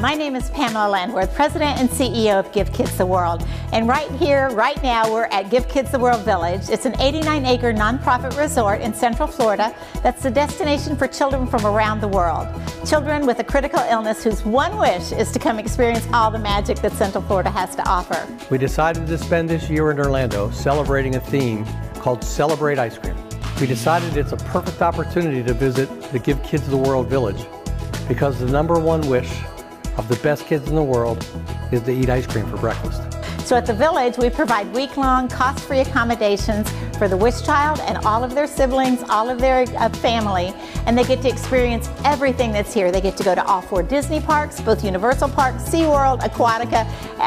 My name is Pamela Landwirth, President and CEO of Give Kids the World. And right here, right now, we're at Give Kids the World Village. It's an 89 acre nonprofit resort in Central Florida that's the destination for children from around the world. Children with a critical illness whose one wish is to come experience all the magic that Central Florida has to offer. We decided to spend this year in Orlando celebrating a theme called Celebrate Ice Cream. We decided it's a perfect opportunity to visit the Give Kids the World Village because the number one wish of the best kids in the world is to eat ice cream for breakfast. So at the Village, we provide week-long, cost-free accommodations for the wish child and all of their siblings, all of their uh, family, and they get to experience everything that's here. They get to go to all four Disney parks, both Universal Parks, SeaWorld, Aquatica,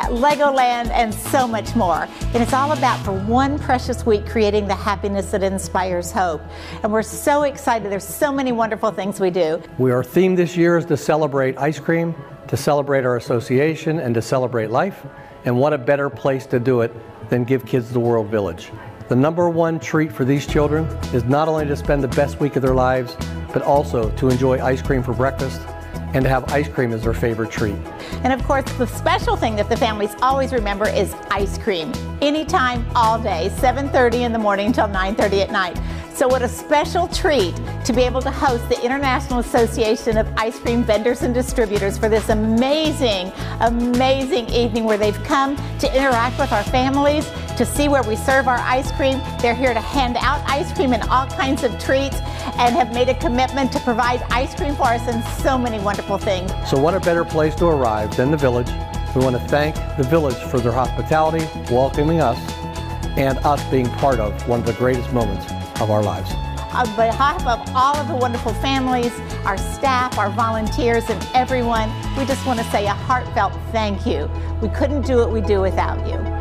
Legoland, and so much more. And it's all about, for one precious week, creating the happiness that inspires hope. And we're so excited. There's so many wonderful things we do. We, are themed this year is to celebrate ice cream, to celebrate our association, and to celebrate life. And what a better place to do it than Give Kids the World Village. The number one treat for these children is not only to spend the best week of their lives, but also to enjoy ice cream for breakfast and to have ice cream as their favorite treat. And of course, the special thing that the families always remember is ice cream. Anytime, all day, 7.30 in the morning until 9.30 at night. So what a special treat to be able to host the International Association of Ice Cream Vendors and Distributors for this amazing, amazing evening where they've come to interact with our families, to see where we serve our ice cream. They're here to hand out ice cream and all kinds of treats and have made a commitment to provide ice cream for us and so many wonderful things. So what a better place to arrive than the Village. We want to thank the Village for their hospitality, welcoming us, and us being part of one of the greatest moments of our lives. On behalf of all of the wonderful families, our staff, our volunteers, and everyone, we just want to say a heartfelt thank you. We couldn't do what we do without you.